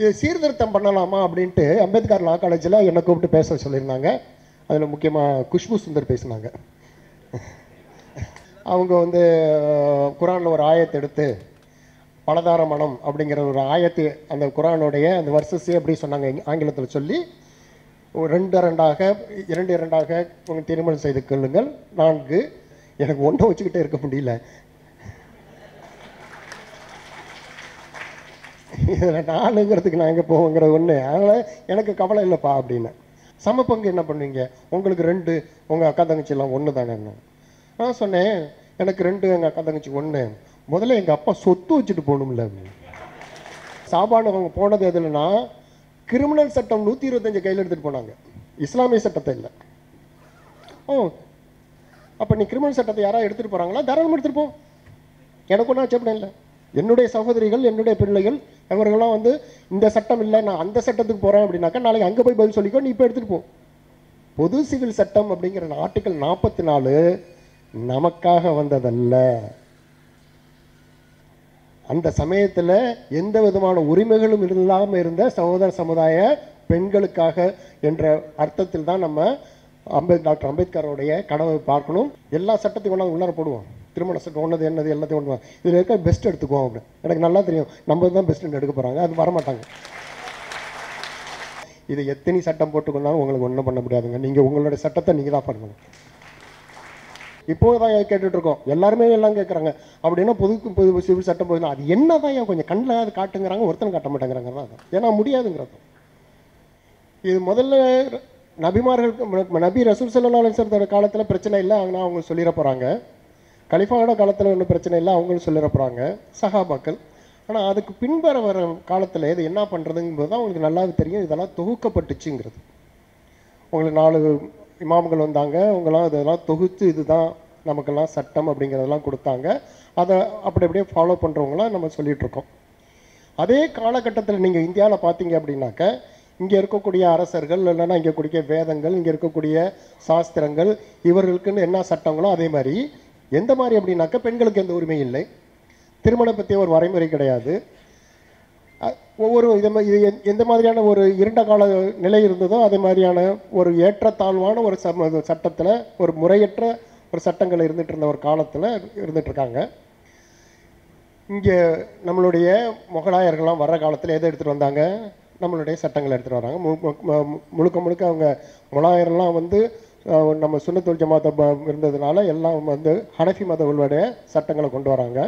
இது சீர்திருத்தம் பண்ணலாமா அப்படின்ட்டு அம்பேத்கர் லா காலேஜில் என்னை கூப்பிட்டு பேச சொல்லியிருந்தாங்க. அதில் முக்கியமாக குஷ்பு சுந்தர் பேசினாங்க. அவங்க வந்து குரானில் ஒரு ஆயத்தை எடுத்து பலதார மனம் அப்படிங்கிற ஒரு ஆயத்தை அந்த குரானுடைய அந்த வருஷஸே அப்படி சொன்னாங்க ஆங்கிலத்தில் சொல்லி ஒரு ரெண்டு ரெண்டாக இரண்டு இரண்டாக உங்கள் திருமணம் செய்து கொள்ளுங்கள். நான்கு எனக்கு ஒன்றை வச்சுக்கிட்டே இருக்க முடியல. இதில் நானுங்கிறதுக்கு நான் எங்கே போவோங்கிற ஒன்று அதனால் எனக்கு கவலை இல்லைப்பா அப்படின்னு. சமப்பங்கு என்ன பண்ணுவீங்க? உங்களுக்கு ரெண்டு உங்கள் அக்கா தங்கச்சிலாம் ஒன்று தானே நான் சொன்னேன் எனக்கு ரெண்டு எங்கள் அக்கா தங்கச்சி ஒன்று முதல்ல எங்கள் அப்பா சொத்து வச்சுட்டு போகணும்ல சாப்பாடு அவங்க போனது எதுலன்னா கிரிமினல் சட்டம் நூற்றி இருபத்தஞ்சு கையில் எடுத்துகிட்டு போனாங்க. இஸ்லாமிய சட்டத்தை இல்லை. ஓ அப்போ நீ கிரிமினல் சட்டத்தை யாராவது எடுத்துகிட்டு போகிறாங்களா தாராளமாக எடுத்துகிட்டு போ. எனக்கு ஒன்றும் ஆட்சேபணம் இல்லை. என்னுடைய சகோதரிகள் என்னுடைய பிள்ளைகள் அவர்கள்லாம் வந்து இந்த சட்டம் இல்லை நான் அந்த சட்டத்துக்கு போகிறேன் அப்படின்னாக்கா நாளைக்கு அங்கே போய் பதில் சொல்லிக்கோ நீ இப்போ எடுத்துகிட்டு போ. பொது சிவில் சட்டம் அப்படிங்கிற ஆர்டிக்கல் நாற்பத்தி நாலு நமக்காக வந்ததல்ல. அந்த சமயத்தில் எந்த விதமான உரிமைகளும் இல்லாமல் இருந்த சகோதர சமுதாய பெண்களுக்காக என்ற அர்த்தத்தில் தான் நம்ம அம்பேத் டாக்டர் அம்பேத்கருடைய கனவை பார்க்கணும். எல்லா சட்டத்தையும் கொண்டாந்து உள்ளார போடுவோம். திருமண சட்டம் ஒன்றது என்னது எல்லாத்தையும் ஒன்றுவாங்க இதில் இருக்க பெஸ்ட் எடுத்துக்குவோம் அப்படின்னு. எனக்கு நல்லா தெரியும். நம்ம தான் பெஸ்ட்டுன்னு எடுக்க போகிறாங்க அது வரமாட்டாங்க. இது எத்தனை சட்டம் போட்டுக்கொண்டாலும் உங்களுக்கு ஒன்றும் பண்ண முடியாதுங்க. நீங்கள் உங்களுடைய சட்டத்தை நீங்கள் தான் பண்ணணும். இப்போ தான் கேட்டுட்ருக்கோம் எல்லாருமே எல்லாம் கேட்குறாங்க அப்படின்னா பொது புது சிவில் சட்டம் போதுனா அது என்ன தான் ஏன் கொஞ்சம் கண்ணில் அது காட்டுங்கிறாங்க ஒருத்தன் காட்ட மாட்டேங்கிறாங்க தான் அது. ஏன்னா முடியாதுங்கிறது இது முதல்ல நபிமார்கள் நபி ரசூல் சல்லா அலிஸ்வரத்தோட காலத்தில் பிரச்சனை இல்லை ஆனால் அவங்க சொல்லிட போகிறாங்க கலிஃபாவோட காலத்தில் ஒன்றும் பிரச்சனை இல்லை அவங்களும் சொல்லிடப்படுறாங்க போகிறாங்க ஆனால் அதுக்கு பின்பற வர காலத்தில் இது என்ன பண்ணுறதுங்கும்போது தான் அவங்களுக்கு நல்லாவே தெரியும். இதெல்லாம் தொகுக்கப்பட்டுச்சுங்கிறது. உங்களுக்கு நாலு இமாம்கள் வந்தாங்க அவங்களாம் இதெல்லாம் தொகுத்து இதுதான் நமக்கெல்லாம் சட்டம் அப்படிங்கிறதெல்லாம் கொடுத்தாங்க. அதை அப்படி அப்படியே ஃபாலோ பண்ணுறவங்களாம் நம்ம சொல்லிகிட்ருக்கோம் அதே காலகட்டத்தில் நீங்கள் இந்தியாவில் பார்த்தீங்க அப்படின்னாக்க இங்கே இருக்கக்கூடிய அரசர்கள் இல்லைன்னா இங்கே கூடிய வேதங்கள் இங்கே இருக்கக்கூடிய சாஸ்திரங்கள் இவர்களுக்குன்னு என்ன சட்டங்களோ அதே மாதிரி எந்த மாதிரி அப்படின்னாக்கா பெண்களுக்கு எந்த உரிமையும் இல்லை. திருமணம் பற்றிய ஒரு வரைமுறை கிடையாது. ஒவ்வொரு இதை இது எந்த- எந்த மாதிரியான ஒரு இருண்ட கால நிலை இருந்ததோ அதே மாதிரியான ஒரு ஏற்றத்தாழ்வான ஒரு சம சட்டத்தில் ஒரு முறையற்ற ஒரு சட்டங்கள் இருந்துகிட்டு இருந்த ஒரு காலத்தில் இருந்துகிட்ருக்காங்க இங்கே நம்மளுடைய முகலாயர்கள்லாம் வர்ற காலத்தில் எதை எடுத்துகிட்டு வந்தாங்க? நம்மளுடைய சட்டங்களை எடுத்துகிட்டு வராங்க. மு- முழுக்க முழுக்க அவங்க முகலாயர்லாம் வந்து நம்ம சுன்னத்துல் ஜமாத்த இருந்ததுனால எல்லாம் வந்து ஹனஃபி மதங்களுடைய சட்டங்களை கொண்டு வராங்க.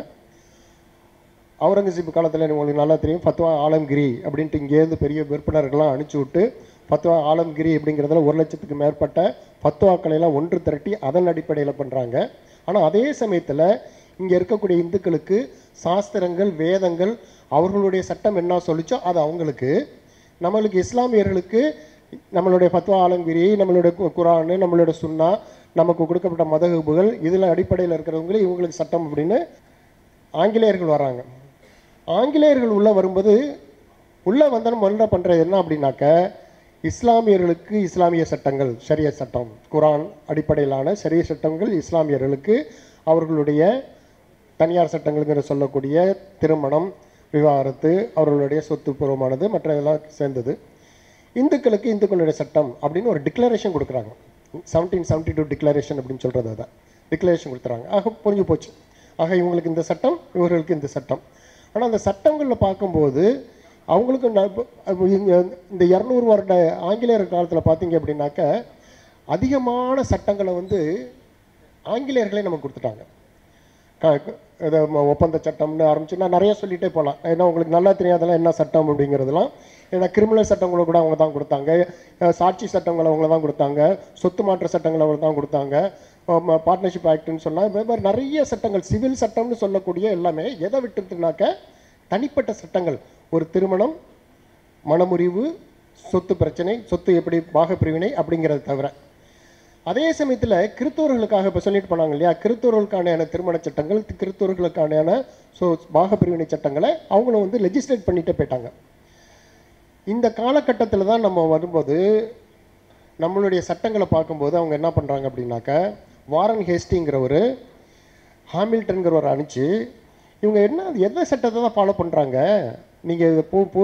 அவுரங்கசீப் காலத்தில் உங்களுக்கு நல்லா தெரியும் ஃபத்வா ஆலம்கிரி அப்படின்ட்டு இங்கேருந்து பெரிய விற்பனர்கள்லாம் அனுப்பிச்சி விட்டு ஃபத்வா ஆலம்கிரி அப்படிங்கிறதுல ஒரு லட்சத்துக்கு மேற்பட்ட ஃபத்வாக்களை எல்லாம் ஒன்று திரட்டி அதன் அடிப்படையில் பண்ணுறாங்க ஆனால் அதே சமயத்தில் இங்கே இருக்கக்கூடிய இந்துக்களுக்கு சாஸ்திரங்கள் வேதங்கள் அவர்களுடைய சட்டம் என்ன சொல்லிச்சோ அது அவங்களுக்கு. நம்மளுக்கு இஸ்லாமியர்களுக்கு நம்மளுடைய ஃபத்வா ஆலங்கிரி நம்மளுடைய கு- குரானு நம்மளுடைய சுன்னா நமக்கு கொடுக்கப்பட்ட மதகுபுகள் இதில் அடிப்படையில் இருக்கிறவங்களே இவங்களுக்கு சட்டம் அப்படின்னு ஆங்கிலேயர்கள் வராங்க. ஆங்கிலேயர்கள் உள்ளே வரும்போது உள்ளே வந்தனும் முதல்ல பண்ணுறது என்ன அப்படின்னாக்க இஸ்லாமியர்களுக்கு இஸ்லாமிய சட்டங்கள் சரிய சட்டம் குரான் அடிப்படையிலான சரிய சட்டங்கள் இஸ்லாமியர்களுக்கு அவர்களுடைய தனியார் சட்டங்கள்ங்கிற சொல்லக்கூடிய திருமணம் விவாகரத்து அவர்களுடைய சொத்து பூர்வமானது மற்ற இதெல்லாம் சேர்ந்தது. இந்துக்களுக்கு இந்துக்களுடைய சட்டம் அப்படின்னு ஒரு டிக்ளரேஷன் கொடுக்குறாங்க. செவன்டீன் செவன்டி டூ டிக்ளரேஷன் அப்படின்னு சொல்கிறது அதான். டிக்ளரேஷன் கொடுத்துறாங்க. ஆக புரிஞ்சு போச்சு. ஆக இவங்களுக்கு இந்த சட்டம் இவர்களுக்கு இந்த சட்டம். ஆனால் அந்த சட்டங்களில் பார்க்கும்போது அவங்களுக்கு ந- இந்த இரநூறு வருட ஆங்கிலேயர் காலத்தில் பார்த்தீங்க அப்படின்னாக்க அதிகமான சட்டங்களை வந்து ஆங்கிலேயர்களே நமக்கு கொடுத்துட்டாங்க. இது ஒப்பந்த சட்டம்னு ஆரம்பிச்சு நான் நிறைய சொல்லிட்டே போகலாம் ஏன்னா உங்களுக்கு நல்லா தெரியும் அதெல்லாம் என்ன சட்டம் அப்படிங்கிறதுலாம் ஏன்னா கிரிமினல் சட்டங்களை கூட அவங்க தான் கொடுத்தாங்க. சாட்சி சட்டங்களை அவங்க தான் கொடுத்தாங்க. சொத்து மாற்ற சட்டங்களை அவங்க தான் கொடுத்தாங்க. பார்ட்னர்ஷிப் ஆக்ட்னு சொன்னால் இதே மாதிரி நிறைய சட்டங்கள் சிவில் சட்டம்னு சொல்லக்கூடிய எல்லாமே எதை விட்டுனாக்க தனிப்பட்ட சட்டங்கள். ஒரு திருமணம் மனமுறிவு சொத்து பிரச்சனை சொத்து எப்படி பாகப்பிரிவினை அப்படிங்கிறத தவிர. அதே சமயத்தில் கிறித்தவர்களுக்காக இப்போ சொல்லிட்டு போனாங்க இல்லையா? கிறித்தவர்களுக்கான திருமண சட்டங்கள் கிறித்தவர்களுக்கான ஸோ பாகப்பிரிவினை சட்டங்களை அவங்களும் வந்து லெஜிஸ்லேட் பண்ணிட்டு போயிட்டாங்க. இந்த காலகட்டத்தில் தான் நம்ம வரும்போது நம்மளுடைய சட்டங்களை பார்க்கும்போது அவங்க என்ன பண்ணுறாங்க அப்படின்னாக்க வாரன் ஹேஸ்டிங்கிறவர் ஹாமில்டன்கிறவர் அனுப்பிச்சு இவங்க என்ன எந்த சட்டத்தை தான் ஃபாலோ பண்ணுறாங்க நீங்கள் பூ பூ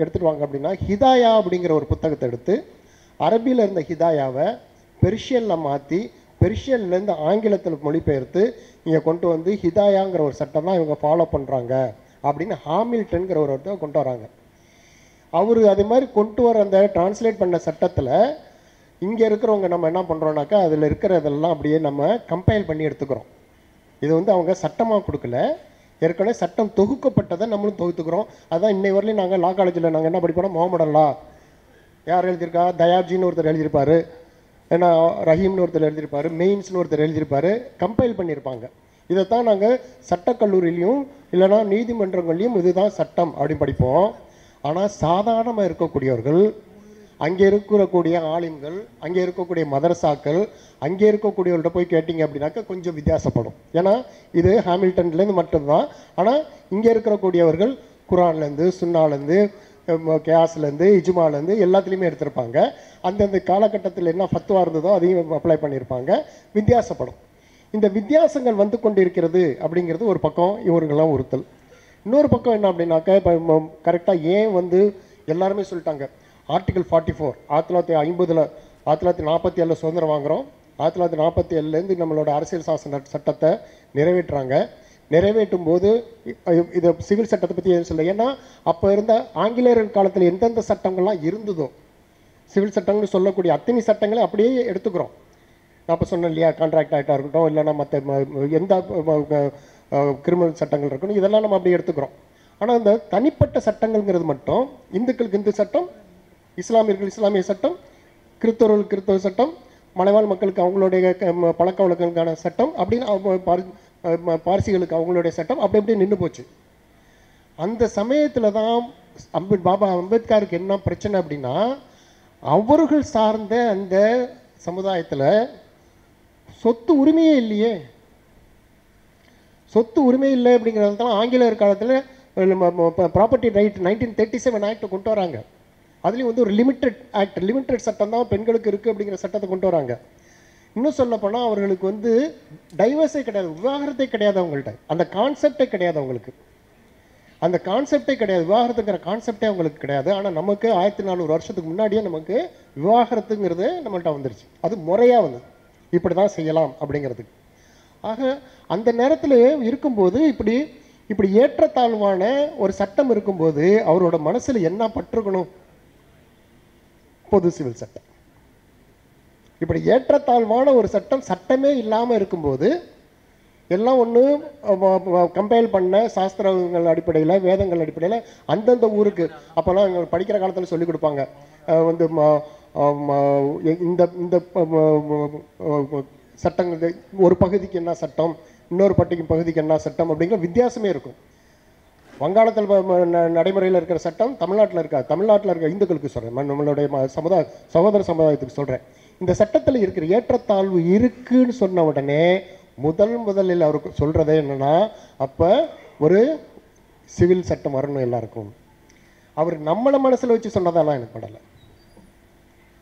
எடுத்துகிட்டு வாங்க அப்படின்னா ஹிதாயா அப்படிங்கிற ஒரு புத்தகத்தை எடுத்து அரபியில் இருந்த ஹிதாயாவை பெர்ஷியனில் மாற்றி பெர்ஷியன்லேருந்து ஆங்கிலத்தில் மொழிபெயர்த்து இங்கே கொண்டு வந்து ஹிதாயாங்கிற ஒரு சட்டம் தான் இவங்க ஃபாலோ பண்ணுறாங்க அப்படின்னு ஹாமில்டன்கிற ஒரு ஒருத்தர் கொண்டு வராங்க. அவர் அது மாதிரி கொண்டு வர அந்த டிரான்ஸ்லேட் பண்ண சட்டத்தில் இங்கே இருக்கிறவங்க நம்ம என்ன பண்ணுறோம்னாக்கா அதில் இருக்கிறதெல்லாம் அப்படியே நம்ம கம்பைல் பண்ணி எடுத்துக்கிறோம். இது வந்து அவங்க சட்டமாக கொடுக்கல. ஏற்கனவே சட்டம் தொகுக்கப்பட்டதை நம்மளும் தொகுத்துக்கிறோம். அதான் இன்னை வரலையும் நாங்கள் லா காலேஜில் நாங்கள் என்ன படிப்போம் மோமடல்லா யார் எழுதியிருக்கா? தயாப்ஜின்னு ஒருத்தர் எழுதியிருப்பார். ஏன்னா ரஹீம்னு ஒருத்தர் எழுதியிருப்பார் மெயின்ஸ்னு ஒருத்தர் எழுதியிருப்பாரு கம்பைல் பண்ணியிருப்பாங்க. இதைத்தான் நாங்கள் சட்டக்கல்லூரிலையும் இல்லைன்னா நீதிமன்றங்கள்லையும் இதுதான் சட்டம் அப்படின்னு படிப்போம். ஆனால் சாதாரணமாக இருக்கக்கூடியவர்கள் அங்கே இருக்கக்கூடிய ஆலிம்கள் அங்கே இருக்கக்கூடிய மதரசாக்கள் அங்கே இருக்கக்கூடியவர்கிட்ட போய் கேட்டிங்க அப்படின்னாக்கா கொஞ்சம் வித்தியாசப்படும். ஏன்னா இது ஹாமில்டன்லேருந்து மட்டும்தான். ஆனால் இங்கே இருக்கக்கூடியவர்கள் குரான்லேருந்து சுன்னாலேருந்து கேஸ்லேருந்து இஜுமாலேருந்து எல்லாத்துலேயுமே எடுத்திருப்பாங்க. அந்தந்த காலகட்டத்தில் என்ன ஃபத்துவா இருந்ததோ அதையும் அப்ளை பண்ணியிருப்பாங்க. வித்தியாசப்படும். இந்த வித்தியாசங்கள் வந்து கொண்டிருக்கிறது அப்படிங்கிறது ஒரு பக்கம் இவர்களெல்லாம் உறுத்தல். இன்னொரு பக்கம் என்ன அப்படின்னாக்கா இப்போ கரெக்டாக ஏன் வந்து எல்லாருமே சொல்லிட்டாங்க. ஆர்டிகல் ஃபார்ட்டி ஃபோர் ஆயிரத்தி தொள்ளாயிரத்தி ஐம்பதில் ஆயிரத்தி தொள்ளாயிரத்தி நாற்பத்தி ஏழில் சுதந்திரம் வாங்குகிறோம் ஆயிரத்தி தொள்ளாயிரத்தி நாற்பத்தி ஏழுலேருந்து நம்மளோட அரசியல் சாசன சட்டத்தை நிறைவேற்றுறாங்க. நிறைவேற்றும் போது இதை இது சிவில் சட்டத்தை பற்றி எதுவும் சொல்ல ஏன்னா அப்போ இருந்த ஆங்கிலேயர்கள் காலத்தில் எந்தெந்த சட்டங்கள்லாம் இருந்ததோ சிவில் சட்டங்கள்னு சொல்லக்கூடிய அத்தனை சட்டங்களை அப்படியே எடுத்துக்கிறோம். நான் இப்போ சொன்னேன் இல்லையா கான்ட்ராக்ட் ஆக்டாக இருக்கட்டும் இல்லைன்னா மற்ற எந்த கிரிமினல் சட்டங்கள் இருக்கணும் இதெல்லாம் நம்ம அப்படியே எடுத்துக்கிறோம். ஆனால் இந்த தனிப்பட்ட சட்டங்கள்ங்கிறது மட்டும் இந்துக்களுக்கு இந்து சட்டம் இஸ்லாமியர்கள் இஸ்லாமிய சட்டம் கிறிஸ்தவர்களுக்கு கிறிஸ்தவ சட்டம் மலைவாழ் மக்களுக்கு அவங்களுடைய க- பழக்க வழக்கங்களுக்கான சட்டம் அப்படின்னு அவங்க பார்சிகளுக்கு அவங்களுடைய சட்டம் அப்படி அப்படியே நின்று போச்சு. அந்த சமயத்தில் தான் அம்பேத் பாபா அம்பேத்கருக்கு என்ன பிரச்சனை அப்படின்னா அவர்கள் சார்ந்த அந்த சமுதாயத்தில் சொத்து உரிமையே இல்லையே. சொத்து உரிமை இல்லை அப்படிங்கிறது தான் ஆங்கிலேயர் காலத்தில் property right nineteen thirty seven act கொண்டு வராங்க. அதுலேயும் வந்து ஒரு லிமிட்டட் ஆக்ட் லிமிட்டட் சட்டம் தான் பெண்களுக்கு இருக்குது அப்படிங்கிற சட்டத்தை கொண்டு வராங்க. இன்னும் சொல்ல போனால் அவர்களுக்கு வந்து டைவர்ஸே கிடையாது விவாகரத்தே கிடையாது அவங்கள்ட்ட. அந்த கான்செப்டே கிடையாது அவங்களுக்கு. அந்த கான்செப்டே கிடையாது விவாகரத்துங்கிற கான்செப்டே அவங்களுக்கு கிடையாது. ஆனால் நமக்கு ஆயிரத்தி நானூறு வருஷத்துக்கு முன்னாடியே நமக்கு விவாகரத்துங்கிறது நம்மள்ட்ட வந்துருச்சு. அது முறையாக வந்தது இப்படி தான் செய்யலாம் அப்படிங்கிறதுக்கு. ஆக அந்த நேரத்தில் இருக்கும்போது இப்படி இப்படி ஏற்றத்தாழ்வான ஒரு சட்டம் இருக்கும்போது அவரோட மனசில் என்ன பற்றுக்கணும் பொது சிவில் சட்டம். இப்படி ஏற்றத்தாழ்வான ஒரு சட்டம் சட்டமே இல்லாமல் இருக்கும்போது எல்லாம் ஒன்று கம்பைல் பண்ண சாஸ்திரங்கள் அடிப்படையில் வேதங்கள் அடிப்படையில் அந்தந்த ஊருக்கு அப்போல்லாம் எங்கள் படிக்கிற காலத்தில் சொல்லிக் கொடுப்பாங்க. வந்து ம- இந்த இந்த சட்டங்கள் ஒரு பகுதிக்கு என்ன சட்டம் இன்னொரு பட்டிக்கு பகுதிக்கு என்ன சட்டம் அப்படிங்கிற வித்தியாசமே இருக்கும். வங்காளத்தில் நடைமுறையில் இருக்கிற சட்டம் தமிழ்நாட்டில் இருக்காது. தமிழ்நாட்டில் இருக்க இந்துக்களுக்கு சொல்கிறேன் நம்மளுடைய ம- சமுதாய சகோதர சமுதாயத்துக்கு சொல்கிறேன் இந்த சட்டத்தில் இருக்கிற ஏற்றத்தாழ்வு இருக்குன்னு சொன்ன உடனே முதல் முதலில் அவருக்கு சொல்கிறதே என்னன்னா அப்போ ஒரு சிவில் சட்டம் வரணும் எல்லாருக்கும். அவர் நம்மளை மனசில் வச்சு சொன்னதெல்லாம் எனக்கு படலை.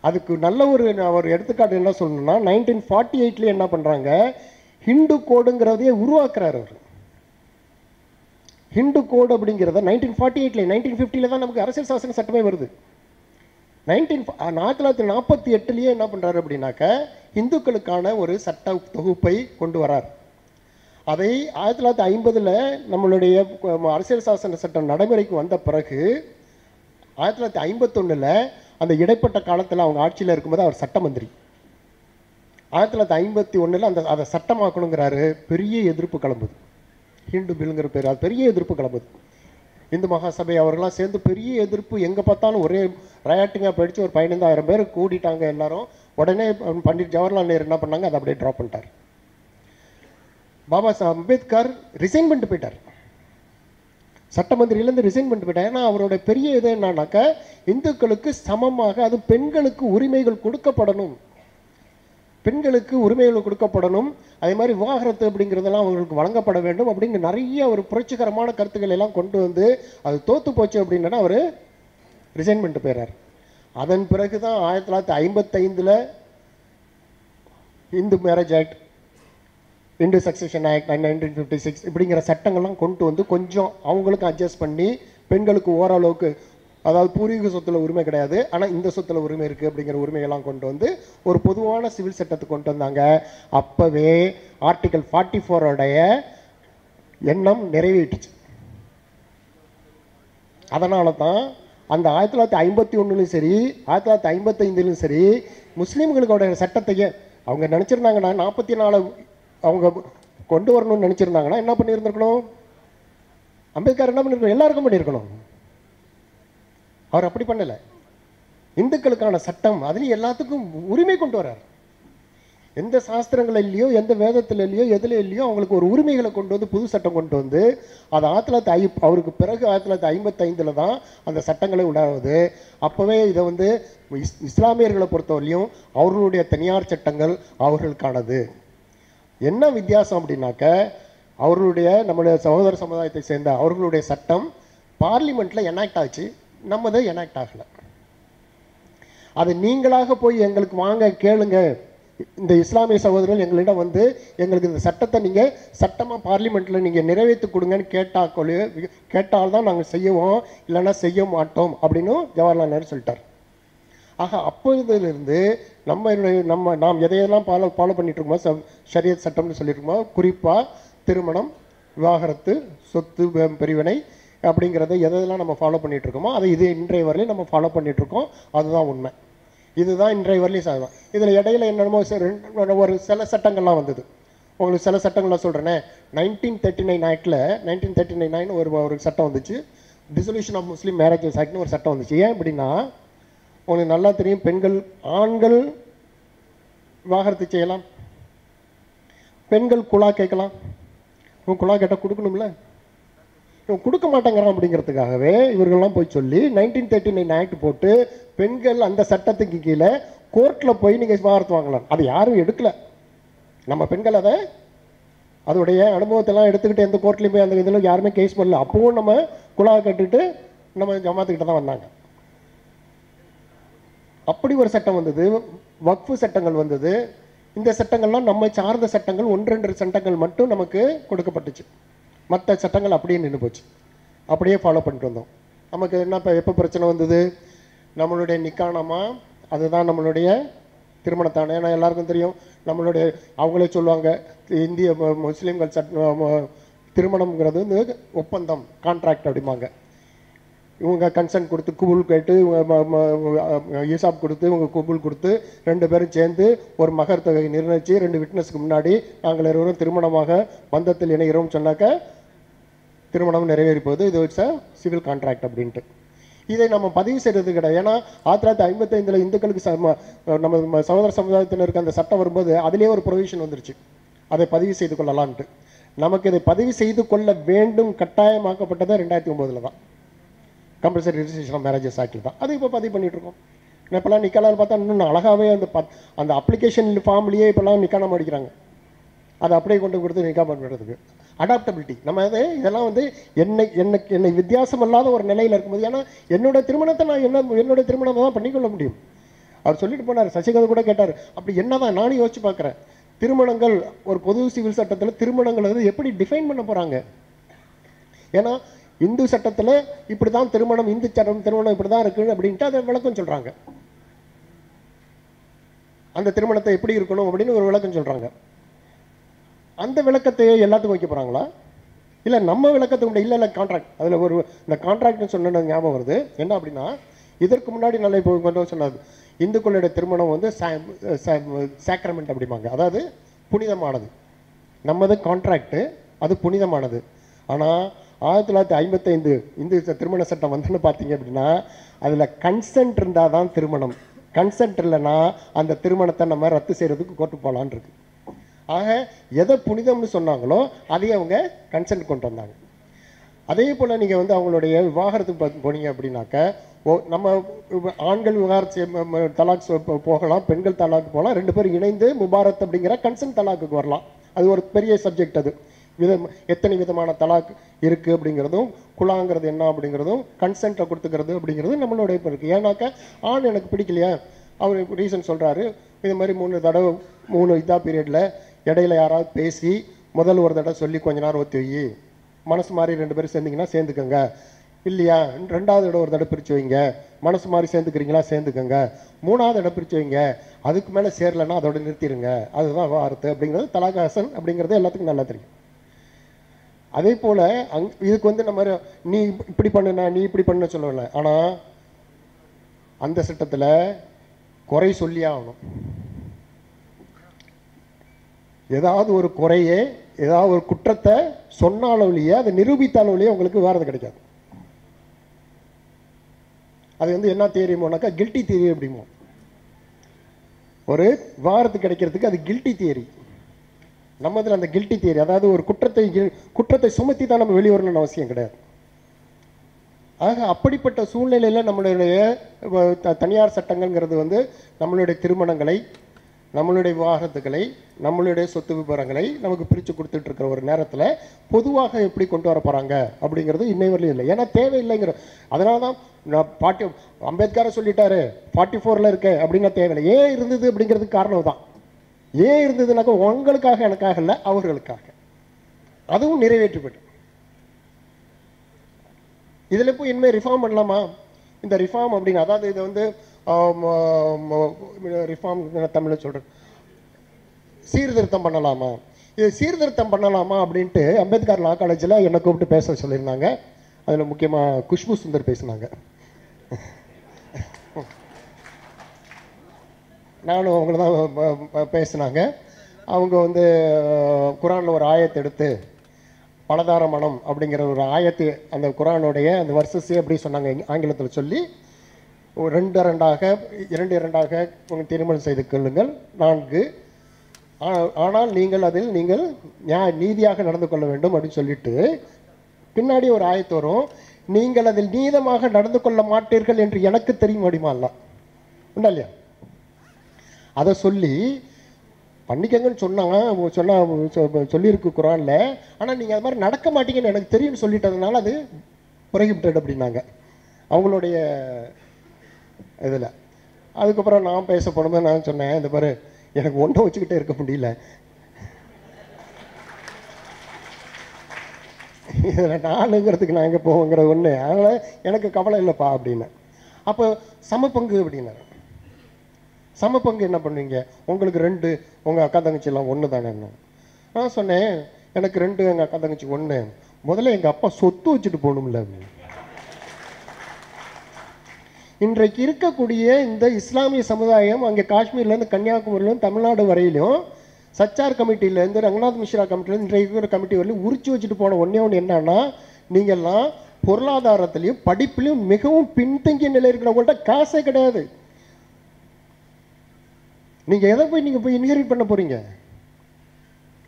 அதுக்கு நல்ல ஒரு அவர் ஒரு எடுத்துக்காட்டு என்ன சொல்லணும்னா நைன்டீன் ஃபார்ட்டி எயிட்லேயே என்ன பண்ணுறாங்க ஹிந்து கோடுங்கிறதையே உருவாக்குறாரு அவர். ஹிந்து கோடு அப்படிங்கிறத நைன்டீன் ஃபார்ட்டி எயிட்ல நைன்டீன் ஃபிஃப்டியில் தான் நமக்கு அரசியல் சாசன சட்டமே வருது. நைன்டீன் ஆயிரத்தி தொள்ளாயிரத்தி நாற்பத்தி எட்டுலேயே என்ன பண்ணுறாரு அப்படின்னாக்க இந்துக்களுக்கான ஒரு சட்ட தொகுப்பை கொண்டு வரார். அதை ஆயிரத்தி தொள்ளாயிரத்தி ஐம்பதில் நம்மளுடைய அரசியல் சாசன சட்டம் நடைமுறைக்கு வந்த பிறகு ஆயிரத்தி தொள்ளாயிரத்தி ஐம்பத்தொன்னில் அந்த இடைப்பட்ட காலத்தில் அவங்க ஆட்சியில் இருக்கும்போது அவர் சட்ட மந்திரி. ஆயிரத்தி தொள்ளாயிரத்தி ஐம்பத்தி ஒன்றில் அந்த அதை சட்டமாக்கணுங்கிறாரு பெரிய எதிர்ப்பு கிளம்புது. ஹிண்டு பில்லுங்கிற பேர் அது பெரிய எதிர்ப்பு கிளம்புது. இந்து மகாசபை அவர்களாம் சேர்ந்து பெரிய எதிர்ப்பு எங்கே பார்த்தாலும் ஒரே ரயாட்டிங்காக போயிடுச்சு. ஒரு பதினைந்தாயிரம் பேர் கூடிட்டாங்க எல்லாரும். உடனே பண்டிட் ஜவஹர்லால் நேரு என்ன பண்ணாங்க? அதை அப்படியே ட்ராப் பண்ணிட்டார். பாபா சாஹ் அம்பேத்கர் ரிசைன் பண்ணிட்டு போயிட்டார். சட்டமந்திரியிலேருந்து ரிசைன் பண்ணிட்டு போயிட்டார். ஏன்னா அவரோட பெரிய இது என்னன்னாக்க இந்துக்களுக்கு சமமாக அது பெண்களுக்கு உரிமைகள் கொடுக்கப்படணும். பெண்களுக்கு உரிமைகள் கொடுக்கப்படணும். அதே மாதிரி விவாகரத்து அப்படிங்கிறதெல்லாம் அவங்களுக்கு வழங்கப்பட வேண்டும் அப்படிங்கிற நிறைய ஒரு புரட்சிகரமான கருத்துக்கள் எல்லாம் கொண்டு வந்து அது தோத்து போச்சு அப்படின்னா அவர் ரிசைன் பண்ணிட்டு போயிடுறார் அதன் பிறகு தான் ஆயிரத்தி தொள்ளாயிரத்தி ஐம்பத்தைந்தில் Hindu marriage act Hindu succession act nineteen fifty six இப்படிங்கிற சட்டங்கள்லாம் கொண்டு வந்து கொஞ்சம் அவங்களுக்கும் அட்ஜஸ்ட் பண்ணி பெண்களுக்கு ஓரளவுக்கு அதாவது பூர்வீக சொத்துல உரிமை கிடையாது. ஆனால் இந்த சொத்துல உரிமை இருக்கு அப்படிங்கிற உரிமையெல்லாம் கொண்டு வந்து ஒரு பொதுவான சிவில் சட்டத்தை கொண்டு வந்தாங்க. அப்பவே ஆர்டிகல் ஃபார்ட்டி ஃபோரோடைய எண்ணம் நிறைவேற்றுச்சு அதனால தான் அந்த ஆயிரத்தி தொள்ளாயிரத்தி ஐம்பத்தி ஒன்றுலையும் சரி ஆயிரத்தி தொள்ளாயிரத்தி ஐம்பத்தைந்துலையும் சரி முஸ்லீம்களுடைய சட்டத்தையே அவங்க நினச்சிருந்தாங்கன்னா நாற்பத்தி நாலு அவங்க கொண்டு வரணும்னு நினச்சிருந்தாங்கன்னா என்ன பண்ணியிருந்திருக்கணும்? அம்பேத்கர் என்ன பண்ணியிருக்கணும்? எல்லாருக்கும் பண்ணியிருக்கணும். அவர் அப்படி பண்ணலை. இந்துக்களுக்கான சட்டம் அதுலேயும் எல்லாத்துக்கும் உரிமை கொண்டு வர்றார். எந்த சாஸ்திரங்கள் இல்லையோ எந்த வேதத்தில் இல்லையோ எதுல இல்லையோ அவங்களுக்கு ஒரு உரிமைகளை கொண்டு வந்து புது சட்டம் கொண்டு வந்து அது ஆயிரத்தி தொள்ளாயிரத்தி ஐ அவருக்கு பிறகு ஆயிரத்தி தொள்ளாயிரத்தி ஐம்பத்தைந்தில் தான் அந்த சட்டங்களை உண்டாகுது அப்போவே இதை வந்து இஸ் இஸ்லாமியர்களை பொறுத்தவரையிலையும் அவர்களுடைய தனியார் சட்டங்கள் அவர்களுக்கானது. என்ன வித்தியாசம் அப்படின்னாக்க அவர்களுடைய நம்முடைய சகோதர சமுதாயத்தை சேர்ந்த அவர்களுடைய சட்டம் பார்லிமெண்ட்டில் எனாக்ட் ஆச்சு. நம்மது எனாக்ட் ஆகலை. அது நீங்களாக போய் எங்களுக்கு வாங்க கேளுங்க. இந்த இஸ்லாமிய சகோதரர்கள் எங்களிடம் வந்து எங்களுக்கு இந்த சட்டத்தை நீங்கள் சட்டமாக பார்லிமெண்ட்டில் நீங்கள் நிறைவேற்றி கொடுங்கன்னு கேட்டாக்கொழு கேட்டால் தான் நாங்கள் செய்வோம் இல்லைன்னா செய்ய மாட்டோம் அப்படின்னு ஜவஹர்லால் நேரு சொல்லிட்டார். ஆக அப்போதிலிருந்து நம்ம நம்ம நாம் எதையெல்லாம் ஃபாலோ ஃபாலோ பண்ணிட்டு இருக்கோமோ ச- ஷரியத் சட்டம்னு சொல்லியிருக்கோமோ குறிப்பாக திருமணம் விவாகரத்து சொத்து பிரிவினை அப்படிங்கிறத எதெல்லாம் நம்ம ஃபாலோ பண்ணிகிட்டு இருக்கோமோ அதை இது இன்றைய வரையிலையும் நம்ம ஃபாலோ பண்ணிகிட்டு இருக்கோம் அதுதான் உண்மை. இதுதான் இன்றைய வரையிலும் சாதம் இதில் இடையில என்னென்னமோ ரெண்டு- ஒரு சில சட்டங்கள்லாம் வந்தது. உங்களுக்கு சில சட்டங்கள்லாம் சொல்கிறேனே நைன்டீன் தேர்ட்டி நைன் ஆக்டில் நைன்டீன் தேர்ட்டி நைன் ஒரு ஒரு சட்டம் வந்துச்சு. டிசல்யூஷன் ஆஃப் முஸ்லீம் மேரேஜஸ் ஆக்ட்னு ஒரு சட்டம் வந்துச்சு. ஏன் அப்படின்னா உங்களுக்கு நல்லா தெரியும் பெண்கள் ஆண்கள் விவாகரத்து செய்யலாம். பெண்கள் குழா கேட்கலாம். உன் குழா கேட்டால் கொடுக்கணும்ல? கொடுக்க மாட்டேங்கிறான் அப்படிங்கிறதுக்காகவே இவர்கள்லாம் போய் சொல்லி நைன்டீன் தேர்ட்டி நைன் ஆக்ட் போட்டு பெண்கள் அந்த சட்டத்துக்கு கீழே கோர்ட்டில் போய் நீங்கள் விவாகரத்து வாங்கலாம். அது யாரும் எடுக்கல. நம்ம பெண்கள் அதை அதோடைய அனுபவத்தெல்லாம் எடுத்துக்கிட்டு எந்த கோர்ட்லேயும் போய் அந்த இதில் யாருமே கேஸ் பண்ணல. அப்பவும் நம்ம குழா கட்டிட்டு நம்ம ஜமாத்துக்கிட்ட தான் வந்தாங்க. அப்படி ஒரு சட்டம் வந்தது. வக்ஃபு சட்டங்கள் வந்தது. இந்த சட்டங்கள்லாம் நம்ம சார்ந்த சட்டங்கள் ஒன்று ரெண்டு சட்டங்கள் மட்டும் நமக்கு கொடுக்கப்பட்டுச்சு. மற்ற சட்டங்கள் அப்படியே நின்று போச்சு. அப்படியே ஃபாலோ பண்ணிட்டு வந்தோம். நமக்கு என்ன இப்போ எப்போ பிரச்சனை வந்தது? நம்மளுடைய நிக்காணமாக அதுதான் நம்மளுடைய திருமணத்தானே. ஏன்னா எல்லாருக்கும் தெரியும் நம்மளுடைய அவங்களே சொல்லுவாங்க இந்திய முஸ்லீம்கள் சட் திருமணம்ங்கிறது வந்து ஒப்பந்தம் கான்ட்ராக்ட் அப்படிம்பாங்க. இவங்க கன்சென்ட் கொடுத்து குபுல் கேட்டு இவங்க ஈசாப் கொடுத்து இவங்க குபுல் கொடுத்து ரெண்டு பேரும் சேர்ந்து ஒரு மகர் தொகை நிர்ணயித்து ரெண்டு விட்னஸ்க்கு முன்னாடி நாங்கள் இருவரும் திருமணமாக பந்தத்தில் இணைகிறோம் சொன்னாக்க திருமணம் நிறைவேறி போகுது இது இட்ஸ் சிவில் கான்ட்ராக்ட் அப்படின்ட்டு. இதை நம்ம பதிவு செய்கிறது கிடையாது. ஏன்னா ஆயிரத்தி தொள்ளாயிரத்தி ஐம்பத்தைந்தில் இந்துக்களுக்கு சம- நம்ம சகோதர சமுதாயத்தினருக்கு அந்த சட்டம் வரும்போது அதிலே ஒரு ப்ரொவிஷன் வந்துருச்சு. அதை பதிவு செய்து கொள்ளலான்ட்டு நமக்கு இதை பதிவு செய்து கொள்ள வேண்டும் கட்டாயமாக்கப்பட்டது ரெண்டாயிரத்தி ஒம்போதில் தான். கம்பல்சரி ரிஜிஸ்ட்ரேஷன் ஆஃப் மேரேஜஸ் ஆக்டில் தான். அது இப்போ பதிவு பண்ணிகிட்ருக்கோம் இருக்கோம் நான் இப்போலாம் நிக்கலாம் பார்த்தா இன்னும் அழகாகவே அந்த பத் அந்த அப்ளிகேஷன் ஃபார்ம்லேயே இப்போலாம் நிக்கானாம அடிக்கிறாங்க. அதை அப்படியே கொண்டு கொடுத்து நிக்கா பண்ணுறதுக்கு அடாப்டபிலிட்டி நம்ம அது இதெல்லாம் வந்து என்னை எனக்கு என்னை வித்தியாசம் இல்லாத ஒரு நிலையில் இருக்கும்போது ஏன்னா என்னோட திருமணத்தை நான் என்ன என்னோட திருமணம் தான் பண்ணிக்கொள்ள முடியும். அவர் சொல்லிட்டு போனார் சசிகலா கூட கேட்டார் அப்படி என்னதான் நானும் யோசிச்சு பார்க்குறேன். திருமணங்கள் ஒரு பொது சிவில் சட்டத்தில் திருமணங்கள் வந்து எப்படி டிஃபைன் பண்ண போகிறாங்க ஏன்னா இந்து சட்டத்தில் இப்படி தான் திருமணம் இந்து சட்டம் திருமணம் இப்படி தான் இருக்குது அப்படின்ட்டு அதை விளக்கம் சொல்கிறாங்க அந்த திருமணத்தை எப்படி இருக்கணும் அப்படின்னு ஒரு விளக்கம் சொல்கிறாங்க அந்த விளக்கத்தையே எல்லாத்துக்கும் வைக்க போகிறாங்களா இல்லை நம்ம விளக்கத்துக்கு முன்னாடி இல்லை இல்லை கான்ட்ராக்ட் அதில் ஒரு இந்த கான்ட்ராக்ட்னு சொன்ன ஞாபகம் வருது. என்ன அப்படின்னா இதற்கு முன்னாடி நல்ல இப்போ கொஞ்சம் சொன்னது இந்துக்களுடைய திருமணம் வந்து சேக்ரமெண்ட் அப்படிம்பாங்க. அதாவது புனிதமானது. நம்மது கான்ட்ராக்டு அது புனிதமானது. ஆனால் ஆயிரத்தி தொள்ளாயிரத்தி ஐம்பத்தைந்து இந்து திருமண சட்டம் வந்துன்னு பார்த்தீங்க அப்படின்னா அதில் கன்சென்ட் இருந்தால் தான் திருமணம். கன்சென்ட் இல்லைன்னா அந்த திருமணத்தை நம்ம ரத்து செய்கிறதுக்கு கோர்ட்டு போகலான் இருக்குது ஆக எதை புனிதம்னு சொன்னாங்களோ அதையே அவங்க கன்சென்ட் கொண்டு வந்தாங்க. அதே போல் நீங்கள் வந்து அவங்களுடைய விவாகரத்துக்கு போனீங்க அப்படின்னாக்க ஓ நம்ம ஆண்கள் விவாகரத்து செய்ய- ம- தலாக் போகலாம் பெண்கள் தலாக்கு போகலாம் ரெண்டு பேரும் இணைந்து முபாரத் அப்படிங்கிற கன்சென்ட் தலாக்குக்கு வரலாம். அது ஒரு பெரிய சப்ஜெக்ட் அது. விதம் எத்தனை விதமான தலாக் இருக்குது அப்படிங்கிறதும் குழாங்கிறது என்ன அப்படிங்கிறதும் கன்சென்ட்டை கொடுத்துக்கிறது அப்படிங்கிறது நம்மளோட இப்போ இருக்குது ஏன்னாக்கா ஆண் எனக்கு பிடிக்கலையா? அவர் ரீசன் சொல்கிறாரு இது மாதிரி மூணு தடவை மூணு இதா பீரியடில் இடையில யாராவது பேசி முதல் ஒரு தடவை சொல்லி கொஞ்ச நேரம் ஒத்தி வை. மனசு மாதிரி ரெண்டு பேரும் சேர்ந்தீங்கன்னா சேர்ந்துக்கோங்க. இல்லையா? ரெண்டாவது இடம் ஒரு தடவை பிரித்து வைங்க. மனசு மாதிரி சேர்ந்துக்கிறீங்களா? சேர்ந்துக்கோங்க. மூணாவது இடம் பிரித்து வைங்க. அதுக்கு மேலே சேரலைன்னா அதோட நிறுத்திடுங்க அதுதான் வார்த்தை அப்படிங்கிறது தலாகாசன் அப்படிங்கிறது எல்லாத்துக்கும் நல்லா தெரியும். அதே போல் அங் இதுக்கு வந்து நம்ம நீ இப்படி பண்ணுன நீ இப்படி பண்ண சொல்லலை ஆனால் அந்த சட்டத்தில் குறை சொல்லியே ஆகணும். ஏதாவது ஒரு குறையே ஏதாவது ஒரு குற்றத்தை சொன்னாலொழியே அதை நிரூபித்தாலொழியே உங்களுக்கு வேறது கிடைக்காது. அது வந்து என்ன தியரிமோனாக்கா கில்ட்டி தியரி அப்படிமோ ஒரு வாரத்து கிடைக்கிறதுக்கு அது கில்ட்டி தியரி நம்ம இதில் அந்த கில்ட்டி தியரி அதாவது ஒரு குற்றத்தை குற்றத்தை சுமத்தி தான் நம்ம வெளிவரணும்னு அவசியம் கிடையாது. ஆக அப்படிப்பட்ட சூழ்நிலையில் நம்மளுடைய த- தனியார் சட்டங்கள்ங்கிறது வந்து நம்மளுடைய திருமணங்களை நம்மளுடைய விவாகரத்துகளை நம்மளுடைய சொத்து விபரங்களை நமக்கு பிரித்து கொடுத்துட்டு இருக்கிற ஒரு நேரத்தில் பொதுவாக எப்படி கொண்டு வர போகிறாங்க அப்படிங்கிறது இன்னை வரலையும் இல்லை. ஏன்னா தேவையில்லைங்கிற அதனால தான் நான் பாட்டி அம்பேத்கரை சொல்லிட்டாரு ஃபார்ட்டி ஃபோரில் இருக்கு அப்படின்னா தேவையில்லை. ஏன் இருந்தது அப்படிங்கிறதுக்கு காரணம் தான். ஏன் இருந்ததுனாக்கா உங்களுக்காக எனக்காக இல்லை அவர்களுக்காக. அதுவும் நிறைவேற்றப்பட்டு இதில் போய் இனிமேல் ரிஃபார்ம் பண்ணலாமா? இந்த ரிஃபார்ம் அப்படின்னு அதாவது இது வந்து ரிஃபார்ம் தமிழில் சொல்கிறேன் சீர்திருத்தம் பண்ணலாமா? இது சீர்திருத்தம் பண்ணலாமா அப்படின்ட்டு அம்பேத்கர் லா காலேஜில் என்னை கூப்பிட்டு பேச சொல்லியிருந்தாங்க. அதில் முக்கியமாக குஷ்பு சுந்தர் பேசினாங்க. நானும் அவங்கள தான் பேசினாங்க. அவங்க வந்து குரானில் ஒரு ஆயத்தை எடுத்து பலதார மனம் அப்படிங்கிற ஒரு ஆயத்து அந்த குரானுடைய அந்த வர்சஸே அப்படி சொன்னாங்க ஆங்கிலத்தில் சொல்லி ரெண்டு இரண்டாக இரண்டு இரண்டாக உங்கள் திருமணம் செய்து கொள்ளுங்கள். நான்கு ஆனால் நீங்கள் அதில் நீங்கள் நீதியாக நடந்து கொள்ள வேண்டும் அப்படின்னு சொல்லிட்டு பின்னாடி ஒரு ஆயத்து வரும். நீங்கள் அதில் நீதமாக நடந்து கொள்ள மாட்டீர்கள் என்று எனக்கு தெரியும் அப்படிமால உண்டா இல்லையா? அதை சொல்லி பண்ணிக்கங்கன்னு சொன்னாங்க சொன்னா சொல்லியிருக்கு குரானில். ஆனால் நீங்கள் அது மாதிரி நடக்க மாட்டீங்கன்னு எனக்கு தெரியும்னு சொல்லிட்டதுனால அது புரகிப்டட் அப்படின்னாங்க. அவங்களுடைய இதில். அதுக்கப்புறம் நான் பேச போனது நான் சொன்னேன் இந்த பாரு எனக்கு ஒன்றை வச்சுக்கிட்டே இருக்க முடியல. இதில் நானுங்கிறதுக்கு நான் எங்கே போவோங்கிற ஒன்று அதனால் எனக்கு கவலை இல்லைப்பா அப்படின்னு. அப்போ சமப்பங்கு அப்படின்னாரு. சமப்பங்கு என்ன பண்ணுவீங்க? உங்களுக்கு ரெண்டு உங்கள் அக்கா தங்கச்சி எல்லாம் ஒன்று தானே நான் சொன்னேன் எனக்கு ரெண்டு எங்கள் அக்கா தங்கச்சி ஒன்று முதல்ல எங்கள் அப்பா சொத்து வச்சுட்டு போகணும்ல அப்படின்னு. இன்றைக்கு இருக்கக்கூடிய இந்த இஸ்லாமிய சமுதாயம் அங்கே காஷ்மீர்லேருந்து கன்னியாகுமரியிலும் தமிழ்நாடு வரையிலும் சச்சார் கமிட்டியிலேருந்து ரங்கநாத் மிஸ்ரா கமிட்டிலேருந்து இன்றைக்கு இருக்கிற கமிட்டி வரையிலும் உரிச்சு வச்சுட்டு போன ஒன்றே ஒன்று என்னன்னா நீங்கள்லாம் பொருளாதாரத்திலையும் படிப்புலையும் மிகவும் பின்தங்கிய நிலை இருக்கிறவங்கள்ட்ட காசே கிடையாது. நீங்கள் எதை போய் நீங்கள் போய் இன்ஹெரிட் பண்ண போகிறீங்க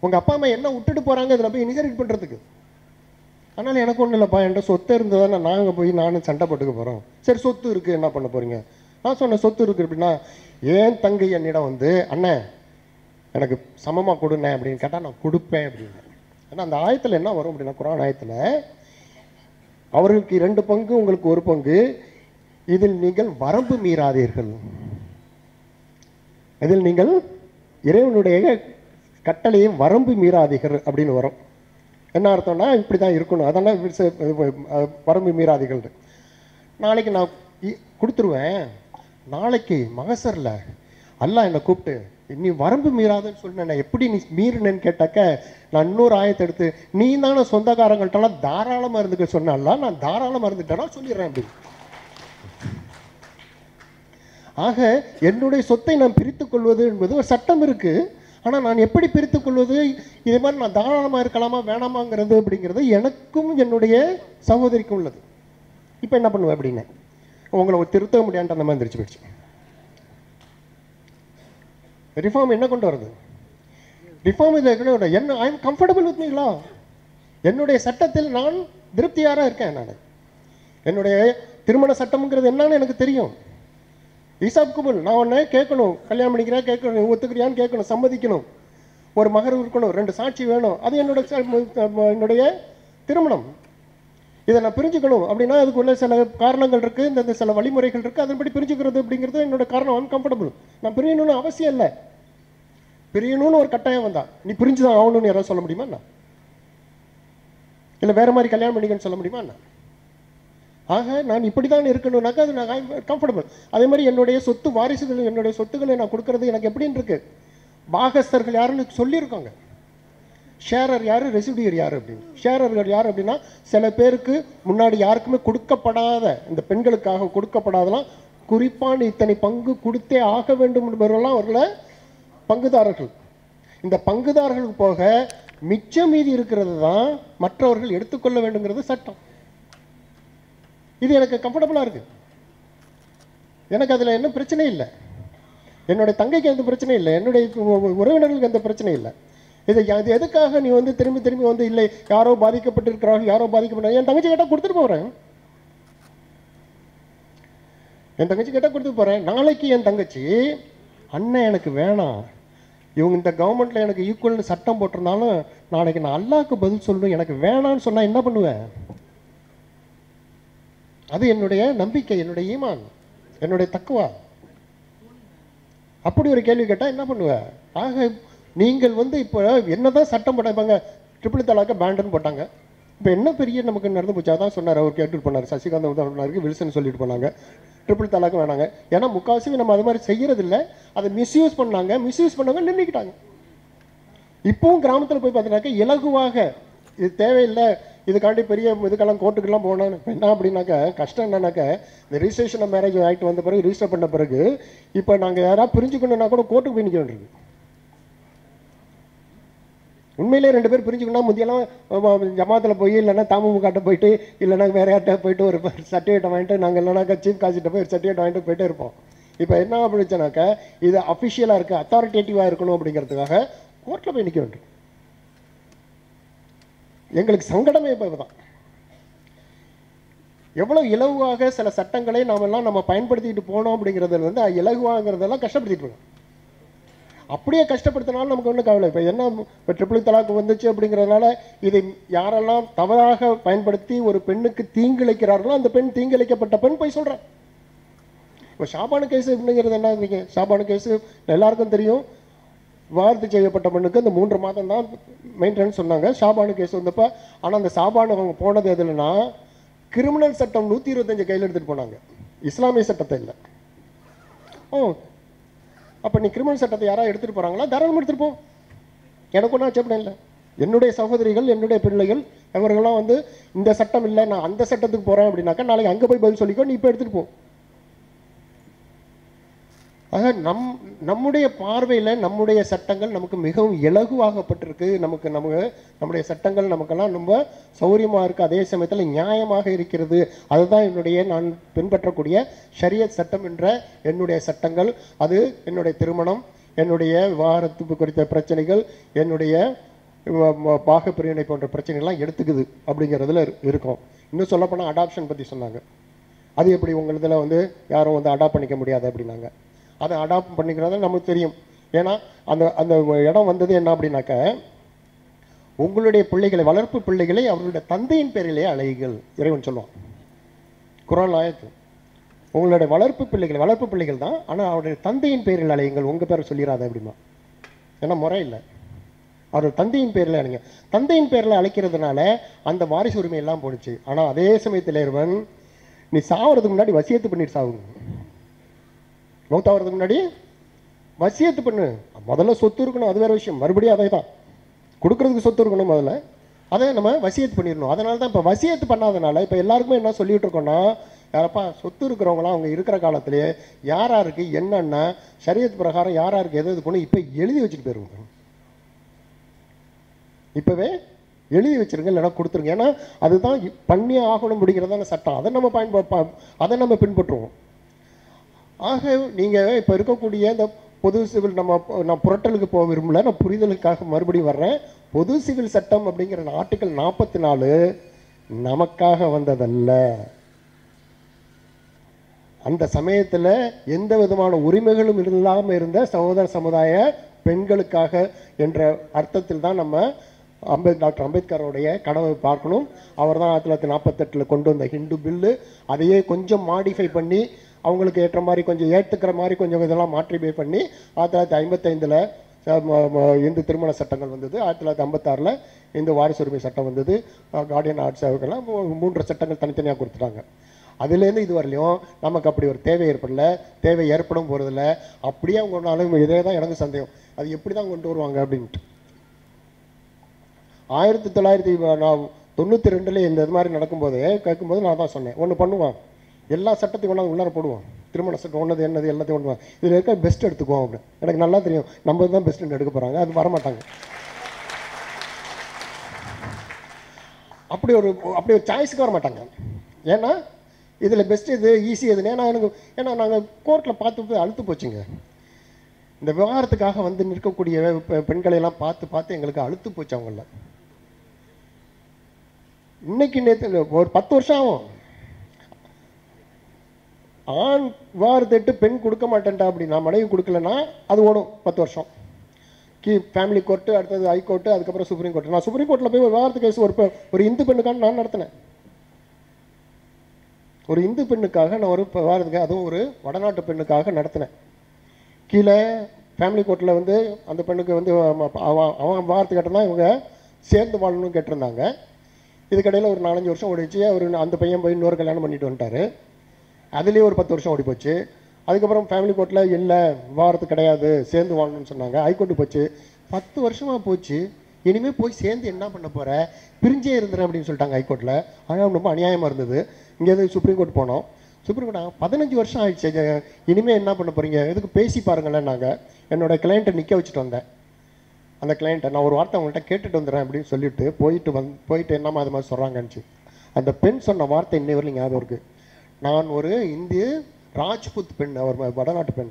உங்கள் அப்பா அம்மா என்ன விட்டுட்டு போகிறாங்க அதில் போய் இன்ஹெரிட் பண்ணுறதுக்கு அதனால் எனக்கு ஒன்றும் இல்லைப்பா என்கிட்ட சொத்து இருந்ததானே நாங்கள் போய் நானும் சண்டை போட்டுக்க போகிறோம் சரி சொத்து இருக்குது என்ன பண்ண போகிறீங்க நான் சொன்னேன் சொத்து இருக்குது அப்படின்னா ஏன் தங்கை என்னிடம் வந்து அண்ணன் எனக்கு சமமாக கொடுண்ணே அப்படின்னு கேட்டால் நான் கொடுப்பேன் அப்படின்னு. ஆனால் அந்த ஆயத்தில் என்ன வரும் அப்படின்னா குரான் ஆயத்தில் அவர்களுக்கு இரண்டு பங்கு உங்களுக்கு ஒரு பங்கு. இதில் நீங்கள் வரம்பு மீறாதீர்கள். இதில் நீங்கள் இறைவனுடைய கட்டளையை வரம்பு மீறாதீர்கள் அப்படின்னு வரும். என்ன அர்த்தம்னா இப்படி தான் இருக்கணும் அதெல்லாம் வரம்பு மீறாதிகள் நாளைக்கு நான் இ- கொடுத்துருவேன். நாளைக்கு மகசரில் அல்லாஹ் என்னை கூப்பிட்டு நீ வரம்பு மீறாதுன்னு சொன்னேன் எப்படி நீ மீறினேன்னு கேட்டாக்க நான் இன்னொரு ஆயத்தை எடுத்து நீ தானே சொந்தக்காரங்கள்ட்டலாம் தாராளமாக இருந்துக்க சொன்னால நான் தாராளமாக இருந்துட்டேன்னா சொல்லிடுறேன் அப்படி ஆக என்னுடைய சொத்தை நான் பிரித்து கொள்வது என்பது ஒரு சட்டம் இருக்குது ஆனால் நான் எப்படி பிரித்துக் கொள்வது? இதே மாதிரி நான் தாராளமாக இருக்கலாமா வேணாமாங்கிறது அப்படிங்கிறது எனக்கும் என்னுடைய சகோதரிக்கும் உள்ளது. இப்போ என்ன பண்ணுவேன் அப்படின்னு? உங்களை ஒரு திருத்த முடியான்ட்டு அந்த மாதிரி எந்திரிச்சு போயிடுச்சு. ரிஃபார்ம் என்ன கொண்டு வருது ரிஃபார்ம் இதில் என்ன ஐ எம் கம்ஃபர்டபுள் வித் மீங்களா என்னுடைய சட்டத்தில் நான் திருப்தியாராக இருக்கேன் நான். என்னுடைய திருமண சட்டம்ங்கிறது என்னன்னு எனக்கு தெரியும். ஹிசாப் குபுல் நான் உன்னை கேட்கணும் கல்யாணம் பண்ணிக்கிறேன் கேட்கணும் நீ ஒத்துக்கிறியான்னு கேட்கணும் சம்மதிக்கணும். ஒரு மகர் இருக்கணும் ரெண்டு சாட்சி வேணும். அது என்னோட என்னுடைய திருமணம். இதை நான் பிரிஞ்சுக்கணும். அப்படின்னா அதுக்குள்ள சில காரணங்கள் இருக்குது இந்த இந்த சில வழிமுறைகள் இருக்குது அதன்படி பிரிஞ்சுக்கிறது அப்படிங்கிறது என்னோட காரணம் அன்கம்ஃபர்டபுள் நான் பிரியணும்னு அவசியம் இல்லை. பிரியணும்னு ஒரு கட்டாயம் வந்தா. நீ பிரிஞ்சு தான் ஆகணும்னு யாராவது சொல்ல முடியுமா என்ன? இல்லை வேற மாதிரி கல்யாணம் பண்ணிக்கன்னு சொல்ல முடியுமா என்ன? ஆக நான் இப்படி தான் இருக்கணும்னாக்கா அது நான் கம்ஃபர்டபுள் அதே மாதிரி என்னுடைய சொத்து வாரிசுகள் என்னுடைய சொத்துக்களை நான் கொடுக்கறது எனக்கு எப்படின்னு இருக்கு? பாகஸ்தர்கள் யாருன்னு சொல்லியிருக்காங்க. ஷேரர் யார்? ரெசிடியர் யார் அப்படின்னு. ஷேரர்கள் யார் அப்படின்னா சில பேருக்கு முன்னாடி யாருக்குமே கொடுக்கப்படாத இந்த பெண்களுக்காக கொடுக்கப்படாதலாம். குறிப்பான இத்தனை பங்கு கொடுத்தே ஆக வேண்டும் என்பவர்கள்லாம் அவர்களை பங்குதாரர்கள். இந்த பங்குதாரர்களுக்கு போக மிச்சம் மீதி இருக்கிறது தான் மற்றவர்கள் எடுத்துக்கொள்ள வேண்டுங்கிறது சட்டம். இது எனக்கு கம்ஃபர்டபுளாக இருக்குது எனக்கு அதில் என்ன பிரச்சனையும் இல்லை. என்னுடைய தங்கைக்கு எந்த பிரச்சனையும் இல்லை. என்னுடைய உறவினர்களுக்கு எந்த பிரச்சனையும் இல்லை. இது அது எதுக்காக நீ வந்து திரும்பி திரும்பி வந்து இல்லை யாரோ பாதிக்கப்பட்டிருக்கிறார்கள் யாரோ பாதிக்கப்பட்ட என் தங்கச்சி கேட்டால் கொடுத்துட்டு போகிறேன் என் தங்கச்சி கேட்டால் கொடுத்துட்டு போகிறேன் நாளைக்கு என் தங்கச்சி அண்ணன் எனக்கு வேணாம். இவங்க இந்த கவர்மெண்ட்டில் எனக்கு ஈக்குவல்னு சட்டம் போட்டிருந்தாலும் நாளைக்கு நான் அல்லாவுக்கு பதில் சொல்லணும் எனக்கு வேணான்னு சொன்னால் என்ன பண்ணுவேன்? அது என்னுடைய நம்பிக்கை என்னுடைய ஈமான் என்னுடைய தக்குவா? அப்படி ஒரு கேள்வி கேட்டால் என்ன பண்ணுவ? ஆக நீங்கள் வந்து இப்போ என்னதான் சட்டம் e போட்டாங்க ட்ரிபிள் தலாக்க பேண்டுன்னு போட்டாங்க. இப்போ என்ன பெரிய நமக்கு நடந்து போச்சா? தான் சொன்னார் அவர் கேட்டுட்டு பண்ணார் சசிகாந்த் வந்து சொன்னாருக்கு வில்சன் சொல்லிட்டு போனாங்க. ட்ரிபிள் e தலாக்கு வேணாங்க. ஏன்னா முக்கால்வாசி நம்ம அது மாதிரி செய்யறதில்ல. அதை மிஸ்யூஸ் பண்ணாங்க. மிஸ்யூஸ் பண்ணவங்க நின்றுக்கிட்டாங்க இப்பவும் கிராமத்தில் போய் பார்த்தீங்கன்னாக்கா இலகுவாக இது தேவையில்லை. இதுக்காண்டி பெரிய இதுக்கெல்லாம் கோர்ட்டுக்கெல்லாம் போனோம் இப்போ என்ன அப்படின்னாக்கா கஷ்டம் என்னன்னாக்கா இந்த ரிஜிஸ்ட்ரேஷன் மேரேஜ் ஆக்ட் வந்த பிறகு ரிஜிஸ்டர் பண்ண பிறகு இப்போ நாங்கள் யாராவது பிரிஞ்சுக்கணும்னா கூட கோர்ட்டுக்கு போய் நிற்க வேண்டியிருக்கு உண்மையிலே ரெண்டு பேர் பிரிஞ்சுக்கணும் முந்தியெல்லாம் ஜமாத்தில் போய் இல்லைன்னா தாமுகாட்ட போயிட்டு இல்லைன்னா வேற யார்கிட்ட போயிட்டு ஒரு சர்டிஃபிகேட் வாங்கிட்டு நாங்கள் இல்லைனாக்கா சீஃப் காசிட்ட போய் ஒரு சர்டிஃபிகேட் வாங்கிட்டு போயிட்டே இருப்போம். இப்போ என்ன அப்படிச்சுனாக்கா இது அஃபிஷியலாக இருக்குது அத்தாரிட்டேட்டிவாக இருக்கணும் அப்படிங்கிறதுக்காக கோர்ட்டில் போய் நிற்க வேண்டும். எங்களுக்கு சங்கடமே இப்போதான் எவ்வளோ எவ்வளவு இலகுவாக சில சட்டங்களை நாமெல்லாம் நம்ம பயன்படுத்திட்டு போனோம் அப்படிங்கிறதுல வந்து இலகுவாங்கிறதெல்லாம் கஷ்டப்படுத்திட்டு இருக்கோம் அப்படியே கஷ்டப்படுத்தினாலும் நமக்கு ஒன்றும் கவலை இப்போ என்ன இப்போ ட்ரிபிள் e தலாக்கு வந்துச்சு அப்படிங்கிறதுனால இதை யாரெல்லாம் தவறாக பயன்படுத்தி ஒரு பெண்ணுக்கு தீங்கிழைக்கிறார்களோ அந்த பெண் தீங்கிழைக்கப்பட்ட பெண் போய் சொல்கிறேன் இப்போ ஷாபானு கேஸ் அப்படிங்கிறது என்ன ஷாபானு கேஸ் எல்லாருக்கும் தெரியும். வார்த்தை செய்யப்பட்ட மண்ணுக்கு அந்த மூன்று மாதம் தான் மெயின்டெனன்ஸ் சொன்னாங்க. ஷாபானு கேஸ் வந்தப்போ ஆனால் அந்த ஷாபானு அவங்க போனது எதுலன்னா கிரிமினல் சட்டம் நூற்றி இருபத்தஞ்சு கையில் எடுத்துகிட்டு போனாங்க. இஸ்லாமிய சட்டத்தை இல்லை. ஓ அப்போ நீ கிரிமினல் சட்டத்தை யாராவது எடுத்துகிட்டு போகிறாங்களா தாராளமாக எடுத்துகிட்டு போ. எனக்கு ஒன்றும் ஆட்சேபணம் இல்லை. என்னுடைய சகோதரிகள் என்னுடைய பிள்ளைகள் இவர்கள்லாம் வந்து இந்த சட்டம் இல்லை நான் அந்த சட்டத்துக்கு போகிறேன் அப்படின்னாக்கா நாளைக்கு அங்கே போய் பதில் சொல்லிக்கோ நீ இப்போ எடுத்துகிட்டு போ. ஆக நம் நம்முடைய பார்வையில் நம்முடைய சட்டங்கள் நமக்கு மிகவும் இலகுவாகப்பட்டிருக்கு. நமக்கு நமக்கு நம்முடைய சட்டங்கள் நமக்கெல்லாம் ரொம்ப சௌரியமாக இருக்குது அதே சமயத்தில் நியாயமாக இருக்கிறது. அதுதான் என்னுடைய நான் பின்பற்றக்கூடிய ஷரியத் சட்டம் என்ற என்னுடைய சட்டங்கள். அது என்னுடைய திருமணம் என்னுடைய விவாகரத்து குறித்த பிரச்சனைகள் என்னுடைய வ- பாக பிரிவினை போன்ற பிரச்சனைகள்லாம் எடுத்துக்குது அப்படிங்கிறதுல இருக்கும். இன்னும் சொல்லப்போனால் அடாப்ஷன் பற்றி சொன்னாங்க. அது எப்படி உங்களதில் வந்து யாரும் வந்து அடாப்ட் பண்ணிக்க முடியாது அப்படின்னாங்க. அதை அடாப்ட் பண்ணிக்கிறது நமக்கு தெரியும். ஏன்னா அந்த அந்த இடம் வந்தது என்ன அப்படின்னாக்க உங்களுடைய பிள்ளைகளை வளர்ப்பு பிள்ளைகளை அவருடைய தந்தையின் பேரிலே அழையுங்கள் இறைவன் சொல்லுவான். குரான் ஆயத்து. உங்களுடைய வளர்ப்பு பிள்ளைகள் வளர்ப்பு பிள்ளைகள் தான் ஆனால் அவருடைய தந்தையின் பேரில் அழையுங்கள் உங்கள் பேரை சொல்லிடாத அப்படிமா. ஏன்னா முறை இல்லை. அவர் தந்தையின் பேரில் அழைங்க. தந்தையின் பேரில் அழைக்கிறதுனால அந்த வாரிசு உரிமை எல்லாம் போணுச்சு. ஆனால் அதே சமயத்தில் இருவன் நீ சாவறதுக்கு முன்னாடி வசியத்து பண்ணிட்டு சாவுங்க. மௌத்தாவதுக்கு முன்னாடி வசியத்து பண்ணு. முதல்ல சொத்து இருக்கணும் அது வேறு விஷயம். மறுபடியும் அதே தான். கொடுக்கறதுக்கு சொத்து இருக்கணும் முதல்ல. அதை நம்ம வசியத்து பண்ணிடணும். அதனால தான் இப்போ வசியத்து பண்ணாதனால இப்போ எல்லாருக்குமே என்ன சொல்லிட்டு இருக்கோன்னா யாரப்பா சொத்து இருக்கிறவங்களாம் அவங்க இருக்கிற காலத்திலேயே யார் யாருக்கு என்னென்ன சரியத்து பிரகாரம் யார் யாருக்கு எது எது பண்ணணும் இப்போ எழுதி வச்சுட்டு போயிருங்க இப்போவே எழுதி வச்சிருங்க இல்லைன்னா கொடுத்துருங்க. ஏன்னா அதுதான் பண்ணி பண்ணியே ஆகணும் முடிக்கிறதான சட்டம். அதை நம்ம பயன்படுத்த அதை நம்ம பின்பற்றுவோம். ஆக நீங்கள் இப்போ இருக்கக்கூடிய இந்த பொது சிவில் நம்ம நான் புரட்டலுக்கு போக விரும்பல நான் புரிதலுக்காக மறுபடியும் வர்றேன். பொது சிவில் சட்டம் அப்படிங்கிற ஆர்டிக்கல் நாற்பத்தி நாலு நமக்காக வந்ததல்ல. அந்த சமயத்தில் எந்த விதமான உரிமைகளும் இல்லாமல் இருந்த சகோதர சமுதாய பெண்களுக்காக என்ற அர்த்தத்தில் தான் நம்ம அம்பேத் டாக்டர் அம்பேத்கரோடைய கனவை பார்க்கணும். அவர் தான் ஆயிரத்தி தொள்ளாயிரத்தி நாற்பத்தெட்டில் கொண்டு வந்த ஹிந்து பில்லு. அதையே கொஞ்சம் மாடிஃபை பண்ணி அவங்களுக்கு ஏற்ற மாதிரி கொஞ்சம் ஏற்றுக்கிற மாதிரி கொஞ்சம் இதெல்லாம் மாற்றிஃபை பண்ணி ஆயிரத்தி தொள்ளாயிரத்தி ஐம்பத்தைந்தில் இந்து திருமண சட்டங்கள் வந்தது. ஆயிரத்தி தொள்ளாயிரத்தி ஐம்பத்தாறில் இந்து வாரிசுரிமை சட்டம் வந்தது. கார்டியன் ஆர்ட்ஸ் அவர்கள்லாம் மூன்று சட்டங்கள் தனித்தனியாக கொடுத்துட்டாங்க. அதுலேருந்து இது வரலையும் நமக்கு அப்படி ஒரு தேவை ஏற்படல. தேவை ஏற்படும் போகிறதில்ல அப்படியே அவங்க ஒன்றாலும் இதே தான் எனக்கு சந்தேகம். அது எப்படி தான் கொண்டு வருவாங்க அப்படின்ட்டு. ஆயிரத்தி தொள்ளாயிரத்தி நான் தொண்ணூற்றி ரெண்டில் இந்த இது மாதிரி நடக்கும்போது கேட்கும்போது நான் தான் சொன்னேன். ஒன்று பண்ணுவான். எல்லா சட்டத்தையும் கொண்டாந்து உள்ளார போடுவோம். திருமண சட்டம் ஒன்றது என்னது எல்லாத்தையும் கொண்டு இதில் இருக்க பெஸ்ட் எடுத்துக்குவோம் அப்படின்னு. எனக்கு நல்லா தெரியும். நம்ம தான் பெஸ்ட் எடுக்க போகிறாங்க அது வரமாட்டாங்க. அப்படி ஒரு அப்படி ஒரு சாய்ஸுக்கு வர மாட்டாங்க ஏன்னா இதில் பெஸ்ட் இது ஈஸி எதுன்னு. ஏன்னா எனக்கு ஏன்னா நாங்கள் கோர்ட்டில் பார்த்து போய் அழுத்து போச்சுங்க. இந்த விவகாரத்துக்காக வந்து நிற்கக்கூடிய பெ- பெண்களை எல்லாம் பார்த்து பார்த்து எங்களுக்கு அழுத்து போச்சு அவங்கள. இன்னைக்கு நேற்று ஒரு பத்து வருஷம் ஆகும். ஆண் வார்த்தெட்டு பெண் கொடுக்க மாட்டேன்டா அப்படி நான் மனைவி கொடுக்கலன்னா அது ஓடும் பத்து வருஷம். கீ ஃபேமிலி கோர்ட்டு அடுத்தது ஹைகோர்ட்டு அதுக்கப்புறம் சுப்ரீம் கோர்ட்டு நான் சுப்ரீம் கோர்ட்டில் போய் ஒரு விவாகரத்து கேஸ் ஒரு ஒரு இந்து பெண்ணுக்கான நான் நடத்தினேன். ஒரு இந்து பெண்ணுக்காக நான் ஒரு விவாகரத்துக்கு அதுவும் ஒரு வடநாட்டு பெண்ணுக்காக நடத்தினேன். கீழே ஃபேமிலி கோர்ட்டில் வந்து அந்த பெண்ணுக்கு வந்து அவன் அவன் வாரத்து வார்த்தை கேட்டனா இவங்க சேர்ந்து வாழணும்னு கேட்டிருந்தாங்க. இதுக்கடையில் ஒரு நாலஞ்சு வருஷம் ஓடிச்சு அவர் அந்த பையன் போய் இன்னொரு கல்யாணம் பண்ணிட்டு வந்துட்டார். அதுலேயே ஒரு பத்து வருஷம் ஓடி போச்சு அதுக்கப்புறம் ஃபேமிலி கோர்ட்டில் இல்லை விவாகரத்து கிடையாது சேர்ந்து வாழணும்னு சொன்னாங்க. ஹைகோர்ட்டு போச்சு. பத்து வருஷமாக போச்சு. இனிமேல் போய் சேர்ந்து என்ன பண்ண போகிற பிரிஞ்சே இருந்துறேன் அப்படின்னு சொல்லிட்டாங்க ஹைகோர்ட்டில் ஆனால் ரொம்ப அநியாயமாக இருந்தது. இங்கேருந்து சுப்ரீம் கோர்ட் போனோம். சுப்ரீம் கோர்ட் பதினஞ்சு வருஷம் ஆயிடுச்சு. இனிமேல் என்ன பண்ண போகிறீங்க எதுக்கு பேசி பாருங்களேன் நாங்கள் என்னோட கிளைண்ட்டை நிற்க வச்சுட்டு வந்தேன். அந்த கிளைண்ட்டை நான் ஒரு வார்த்தை அவங்கள்ட்ட கேட்டுட்டு வந்துடுறேன் அப்படின்னு சொல்லிட்டு போயிட்டு வந் போயிட்டு என்னம்மா அது மாதிரி சொல்கிறாங்கன்னு அந்த பெண் சொன்ன வார்த்தை இன்னை வரலையும் ஞாபகம் இருக்குது நான் ஒரு இந்திய ராஜ்புத் பெண் அவர் வடநாட்டு பெண்.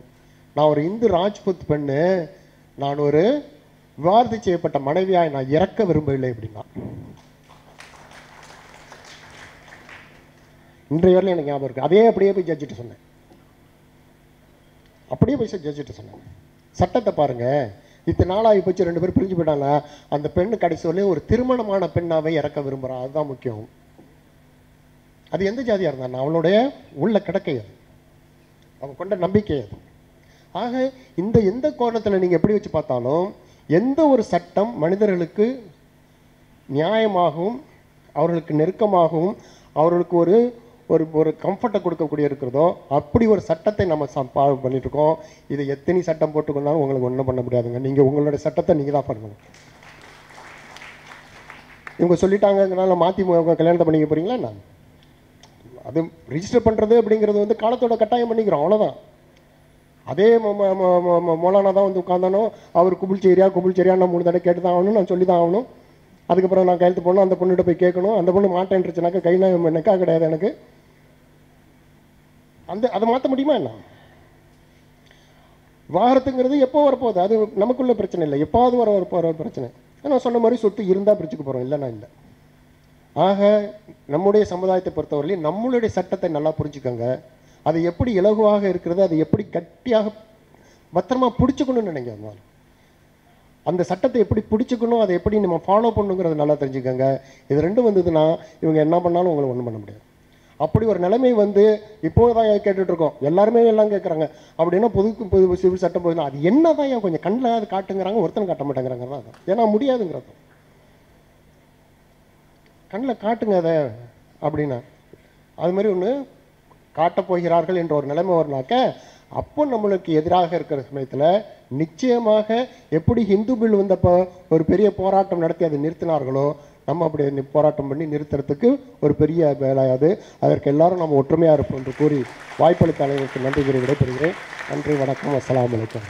நான் ஒரு இந்து ராஜ்புத் பெண்ணு. நான் ஒரு விவாதத்தை செய்யப்பட்ட மனைவியாய் நான் இறக்க விரும்பவில்லை அப்படின்னா. இன்றைய வரையிலும் எனக்கு ஞாபகம் இருக்குது அதே அப்படியே போய் ஜட்ஜிட்டு சொன்னேன். அப்படியே போய் ஜட்ஜிட்டு சொன்னேன். சட்டத்தை பாருங்க. இத்தனை நாளாகி போச்சு ரெண்டு பேரும் பிரிஞ்சு போயிட்டாங்க. அந்த பெண்ணு கடைசி வரலையும் ஒரு திருமணமான பெண்ணாவே இறக்க விரும்புகிறான் அதுதான் முக்கியம். அது எந்த ஜாதியாக இருந்தா அவளுடைய உள்ள கிடக்கை அது. அவன் கொண்ட நம்பிக்கை அது. ஆக இந்த எந்த கோணத்தில் நீங்கள் எப்படி வச்சு பார்த்தாலும் எந்த ஒரு சட்டம் மனிதர்களுக்கு நியாயமாகவும் அவர்களுக்கு நெருக்கமாகவும் அவர்களுக்கு ஒரு ஒரு ஒரு கம்ஃபர்ட்டை கொடுக்கக்கூடிய இருக்கிறதோ அப்படி ஒரு சட்டத்தை நம்ம ச- பா- பண்ணிட்டு இருக்கோம் இதை எத்தனை சட்டம் போட்டுக்கொண்டாலும் உங்களுக்கு ஒன்றும் பண்ண முடியாதுங்க. நீங்கள் உங்களுடைய சட்டத்தை நீங்கள் தான் பண்ணணும். இவங்க சொல்லிட்டாங்கனால மாற்றி கல்யாணத்தை பண்ணிக்க போகிறீங்களா நான் அது ரிஜிஸ்டர் பண்ணுறது அப்படிங்கிறது வந்து காலத்தோட கட்டாயம் பண்ணிக்கிறோம் அவ்வளோதான் அதே மொ- தான் வந்து உட்காந்தானோ அவர் குபுல்ச்சேரியா குபுல்ச்சேரியா நான் மூணு தடவை கேட்டு தான் ஆகணும் நான் சொல்லி தான் ஆகணும். அதுக்கப்புறம் நான் கையெழுத்து போடணும் அந்த பொண்ணுகிட்ட போய் கேட்கணும். அந்த பொண்ணு மாட்டேன்ருச்சுனாக்கா கையில் நெக்கா கிடையாது எனக்கு. அந்த அதை மாற்ற முடியுமா என்ன? விவாகரத்துங்கிறது எப்போ வரப்போகுது? அது நமக்குள்ள பிரச்சனை இல்லை. எப்போது வர வர போகிற பிரச்சனை. நான் சொன்ன மாதிரி சொத்து இருந்தால் பிரிச்சுக்க போகிறோம் இல்லைன்னா இல்லை. ஆக நம்முடைய சமுதாயத்தை பொறுத்தவரையிலும் நம்மளுடைய சட்டத்தை நல்லா புரிஞ்சுக்கோங்க. அது எப்படி இலகுவாக இருக்கிறது அது எப்படி கட்டியாக பத்திரமா பிடிச்சிக்கணும்னு நினைக்கிறோம் நான். அந்த சட்டத்தை எப்படி பிடிச்சிக்கணும் அதை எப்படி நம்ம ஃபாலோ பண்ணுங்கிறத நல்லா தெரிஞ்சுக்கோங்க. இது ரெண்டும் வந்ததுன்னா இவங்க என்ன பண்ணாலும் உங்களை ஒன்றும் பண்ண முடியாது. அப்படி ஒரு நிலைமை வந்து இப்போ தான் கேட்டுட்ருக்கோம்? எல்லாருமே எல்லாம் கேட்குறாங்க அப்படின்னா பொது பொது சிவில் சட்டம் போதுன்னா அது என்ன தான் கொஞ்சம் கண்ணில் அது காட்டுங்கிறாங்க ஒருத்தன் காட்ட மாட்டேங்கிறாங்க தான் அது. ஏன்னா முடியாதுங்கிறதும் கண்ணில் காட்டுங்க அதை அப்படின்னா. அது மாதிரி ஒன்று காட்டப் போகிறார்கள் என்ற ஒரு நிலைமை வரும்னாக்க அப்போ நம்மளுக்கு எதிராக இருக்கிற சமயத்தில் நிச்சயமாக எப்படி ஹிந்து பில் வந்தப்போ ஒரு பெரிய போராட்டம் நடத்தி அதை நிறுத்தினார்களோ நம்ம அப்படி போராட்டம் பண்ணி நிறுத்துறதுக்கு ஒரு பெரிய வேலையாது. அதற்கு எல்லாரும் நம்ம ஒற்றுமையாக இருப்போம் என்று கூறி வாய்ப்பளித்த அனைவருக்கு நன்றி கூறி விடைபெறுகிறேன். நன்றி வணக்கம் அஸ்லாம் வலைக்கம்